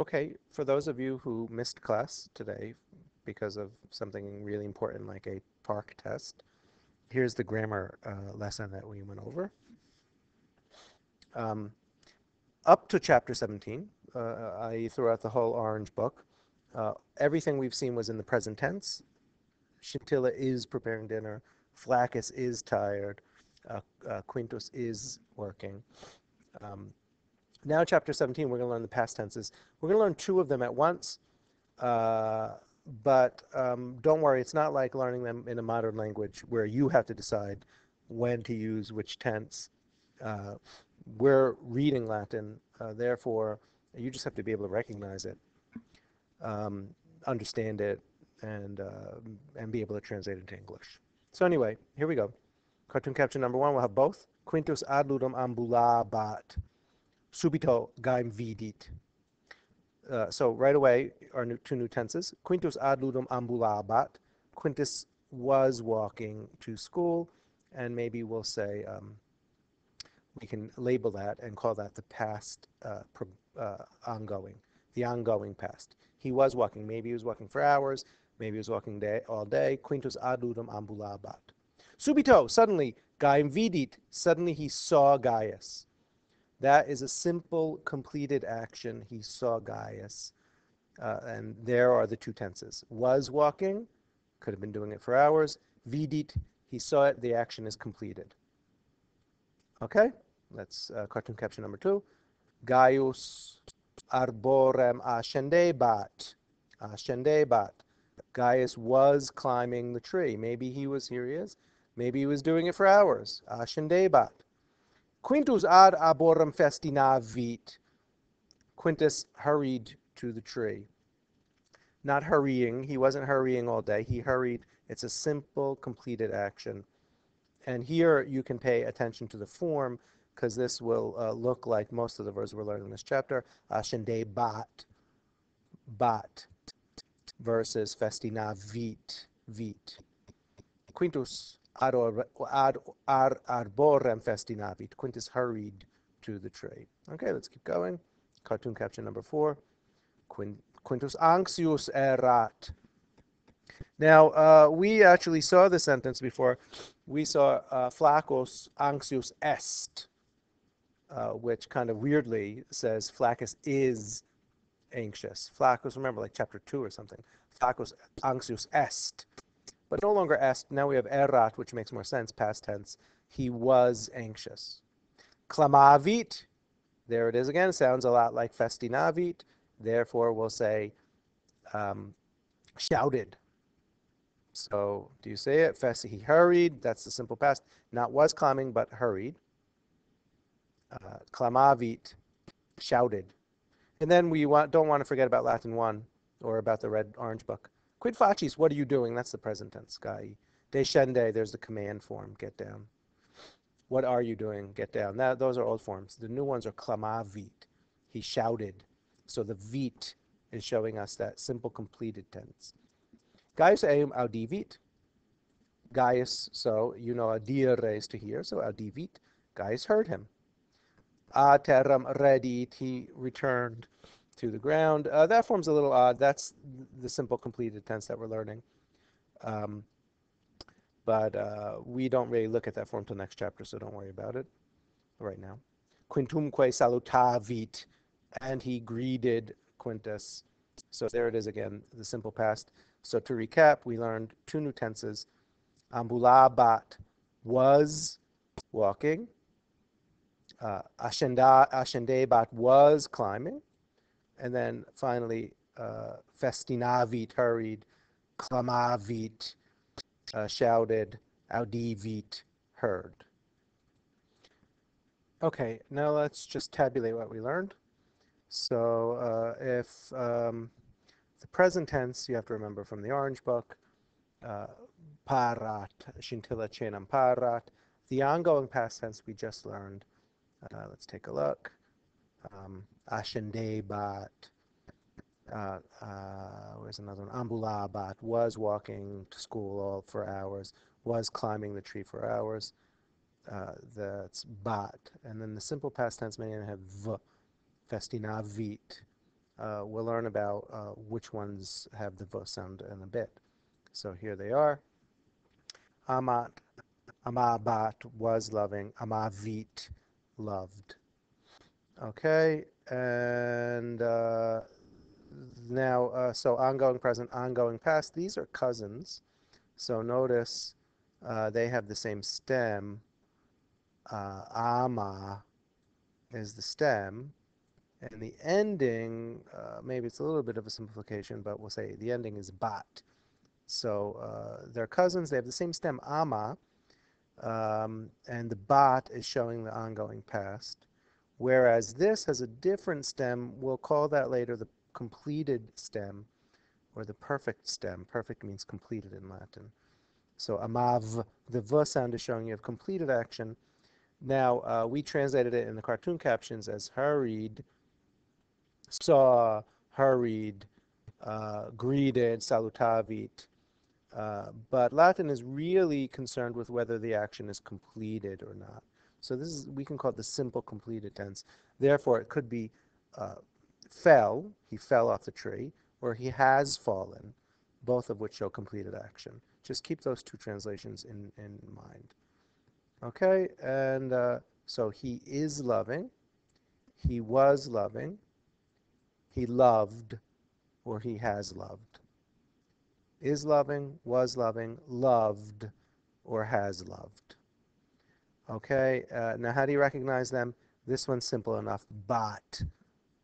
Okay, for those of you who missed class today because of something really important like a PARCC test, here's the grammar uh, lesson that we went over. Um, up to chapter 17, uh, I threw out the whole orange book. Uh, everything we've seen was in the present tense. Scintilla is preparing dinner. Flaccus is tired. Uh, uh, Quintus is working. Um, now, chapter 17, we're going to learn the past tenses. We're going to learn two of them at once, uh, but um, don't worry, it's not like learning them in a modern language where you have to decide when to use which tense. Uh, we're reading Latin, uh, therefore, you just have to be able to recognize it, um, understand it, and, uh, and be able to translate it into English. So anyway, here we go. Cartoon caption number one, we'll have both. Quintus ad ludum ambulabat subito gaium vidit. Uh, so right away, our new, two new tenses. Quintus ad ludum ambulabat. Quintus was walking to school, and maybe we'll say um, we can label that and call that the past uh, uh, ongoing, the ongoing past. He was walking. Maybe he was walking for hours. Maybe he was walking day, all day. Quintus ad ludum ambulabat. Subito, suddenly, Gaium vidit. Suddenly he saw Gaius. That is a simple completed action. He saw Gaius. Uh, and there are the two tenses. Was walking, could have been doing it for hours. Vidit, he saw it, the action is completed. Okay, that's uh, cartoon caption number two. Gaius arborem ascendebat. Ascendebat. Gaius was climbing the tree. Maybe he was, here he is. Maybe he was doing it for hours. Ascendebat. Quintus ad arborem festinavit. Quintus hurried to the tree. Not hurrying. He wasn't hurrying all day. He hurried. It's a simple, completed action. And here you can pay attention to the form because this will uh, look like most of the verbs we're learning in this chapter. Ascende bat, bat, versus festina vit, vit. Quintus ad, ad, ad arborem festinavit. Quintus hurried to the tree. Okay, let's keep going. Cartoon caption number four. Quintus anxius erat. Now, uh, we actually saw the sentence before. We saw uh, anxius est, uh, which kind of weirdly says Flaccus is anxious. Flaccus, remember, like chapter 2 or something. Flaccus anxius est but no longer est. Now we have erat, which makes more sense, past tense. He was anxious. Clamavit, there it is again, sounds a lot like festinavit. Therefore, we'll say um, shouted. So, do you say it? Festi, he hurried. That's the simple past. Not was climbing, but hurried. Uh, clamavit, shouted. And then we want, don't want to forget about Latin 1 or about the red orange book. Quid facis, what are you doing? That's the present tense, guy. Descende, there's the command form, get down. What are you doing? Get down. That, those are old forms. The new ones are clamavit. He shouted. So the vit is showing us that simple completed tense. Gaius eum audivit. Gaius, so you know audire is to hear, so audivit. Gaius heard him. A terram redit, he returned to the ground. Uh, that form's a little odd. That's the simple completed tense that we're learning. Um, but uh, we don't really look at that form till next chapter, so don't worry about it right now. Quintumque salutavit, and he greeted Quintus. So there it is again, the simple past. So to recap, we learned two new tenses. Ambulabat was walking. Uh, was climbing. And then finally, uh, festinavit, hurried, clamavit, uh, shouted, audivit, heard. Okay, now let's just tabulate what we learned. So uh, if um, the present tense, you have to remember from the Orange Book, uh, parat, scintilla cenam parat. The ongoing past tense we just learned. Uh, let's take a look um, Ascendebat, uh, uh, where's another one? Ambulabat was walking to school all for hours, was climbing the tree for hours. Uh, that's bat. And then the simple past tense may have v, festinavit, Uh, we'll learn about uh, which ones have the v sound in a bit. So here they are. Amat, amabat was loving, amavit loved. Okay, and uh, now, uh, so ongoing present, ongoing past, these are cousins. So notice uh, they have the same stem. Uh, ama is the stem. And the ending, uh, maybe it's a little bit of a simplification, but we'll say the ending is bat. So uh, they're cousins. They have the same stem, ama. Um, and the bat is showing the ongoing past. Whereas this has a different stem. We'll call that later the completed stem or the perfect stem. Perfect means completed in Latin. So amav, the v sound is showing you have completed action. Now, uh, we translated it in the cartoon captions as hurried, saw, hurried, uh, greeted, salutavit. Uh, but Latin is really concerned with whether the action is completed or not. So this is, we can call it the simple completed tense. Therefore, it could be uh, fell, he fell off the tree, or he has fallen, both of which show completed action. Just keep those two translations in, in mind. Okay, and uh, so he is loving, he was loving, he loved, or he has loved. Is loving, was loving, loved, or has loved. Okay, uh, now how do you recognize them? This one's simple enough. But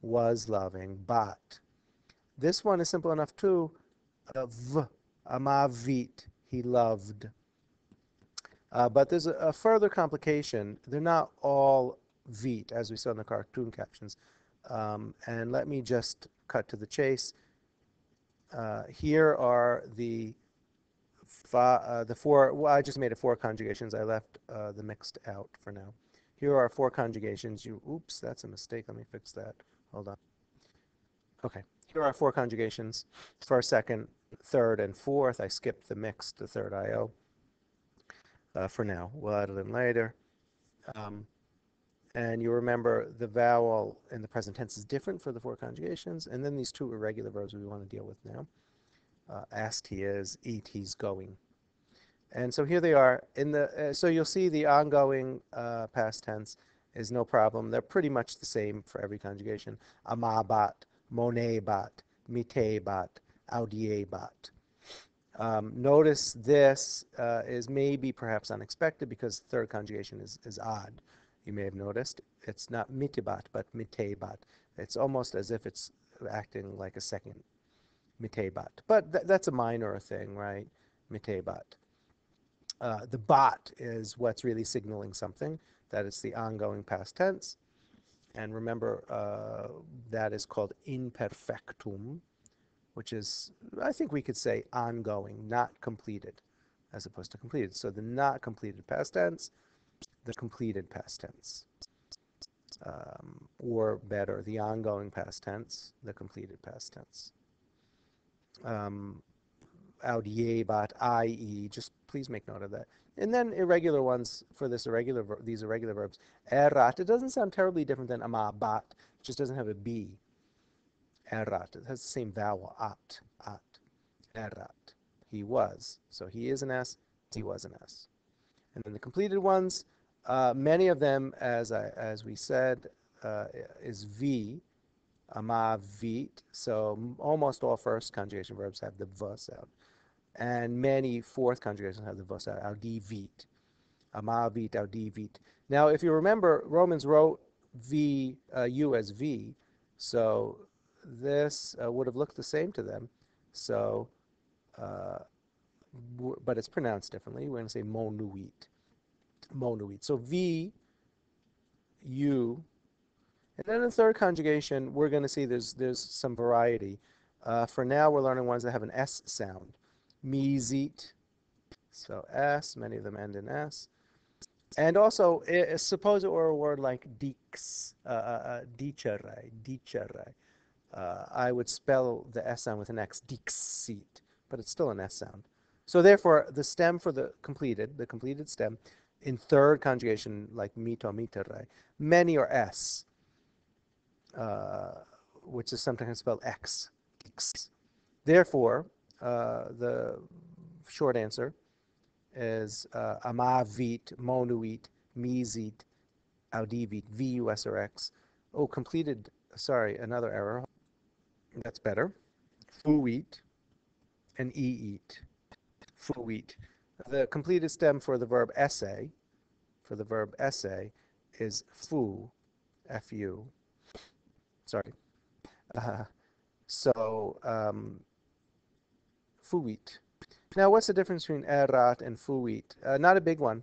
was loving, but. This one is simple enough too. V, amavit, he loved. Uh, but there's a, a, further complication. They're not all vit, as we saw in the cartoon captions. Um, and let me just cut to the chase. Uh, here are the uh, the four, well, I just made it four conjugations. I left uh, the mixed out for now. Here are four conjugations. You, oops, that's a mistake. Let me fix that. Hold on. Okay, here are four conjugations. First, second, third, and fourth. I skipped the mixed, the third IO uh, for now. We'll add in later. Um, and you remember the vowel in the present tense is different for the four conjugations. And then these two irregular verbs we want to deal with now. Uh, asked he is, eat he's going. And so here they are. In the uh, so you'll see the ongoing uh, past tense is no problem. They're pretty much the same for every conjugation. Amabat, monebat, mittebat, audiebat. Um, notice this uh, is maybe perhaps unexpected because third conjugation is, is odd. You may have noticed it's not mittibat but mittebat. It's almost as if it's acting like a second mittebat. But th that's a minor thing, right? Mittebat. Uh, the bat is what's really signaling something. That is the ongoing past tense. And remember, uh, that is called imperfectum, which is, I think we could say ongoing, not completed, as opposed to completed. So the not completed past tense, the completed past tense. Um, or better, the ongoing past tense, the completed past tense. Um, audiebat, i.e., just please make note of that. And then irregular ones for this irregular these irregular verbs. Erat. It doesn't sound terribly different than amabat. It just doesn't have a b. Erat. It has the same vowel. At. At. Erat. He was. So he is an S. He was an S. And then the completed ones. Uh, many of them, as I, as we said, uh, is v. Amavit. So almost all first conjugation verbs have the v sound and many fourth conjugations have the vos audivit, amavit, audivit. Now, if you remember, Romans wrote v uh, u as v, so this uh, would have looked the same to them. So, uh, but it's pronounced differently. We're going to say monuit, monuit. So v, u, and then in third conjugation, we're going to see there's there's some variety. Uh, for now, we're learning ones that have an s sound misit. So S, many of them end in S. And also, suppose it were a word like dix, uh, uh, dicere, dicere. Uh, I would spell the S sound with an X, dixit, but it's still an S sound. So therefore, the stem for the completed, the completed stem, in third conjugation, like mitto, mittere, many are S. Uh, which is sometimes spelled X. X. Therefore, uh, the short answer is uh, amavit, monuit, misit, audivit, vus. Oh, completed, sorry, another error. That's better. Fuit and iit. Fuit. The completed stem for the verb esse, for the verb esse, is fu, fu. Sorry. Uh, so, um, fuit. Now, what's the difference between erat and fuit? Uh, not a big one.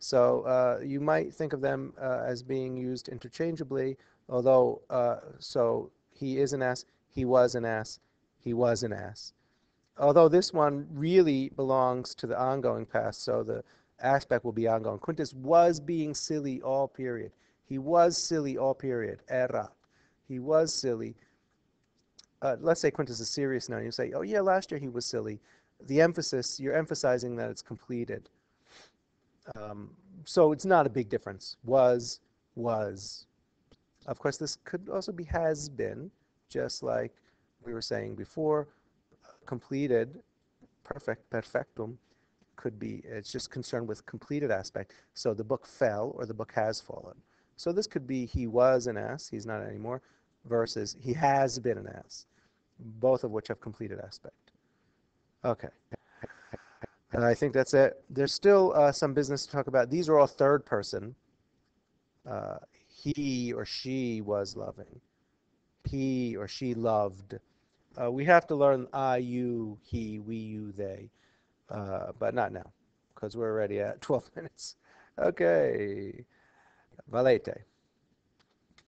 So uh, you might think of them uh, as being used interchangeably, although, uh, so he is an ass, he was an ass, he was an ass. Although this one really belongs to the ongoing past, so the aspect will be ongoing. Quintus was being silly all period. He was silly all period. Erat. He was silly. Uh, let's say Quintus is serious now. You say, oh yeah, last year he was silly the emphasis, you're emphasizing that it's completed. Um, so it's not a big difference. Was, was. Of course, this could also be has been, just like we were saying before. Completed, perfect, perfectum, could be, it's just concerned with completed aspect. So the book fell or the book has fallen. So this could be he was an ass, he's not anymore, versus he has been an ass, both of which have completed aspect. Okay. And I think that's it. There's still uh, some business to talk about. These are all third person. Uh, he or she was loving. He or she loved. Uh, we have to learn I, you, he, we, you, they, uh, but not now because we're already at 12 minutes. Okay. Valete.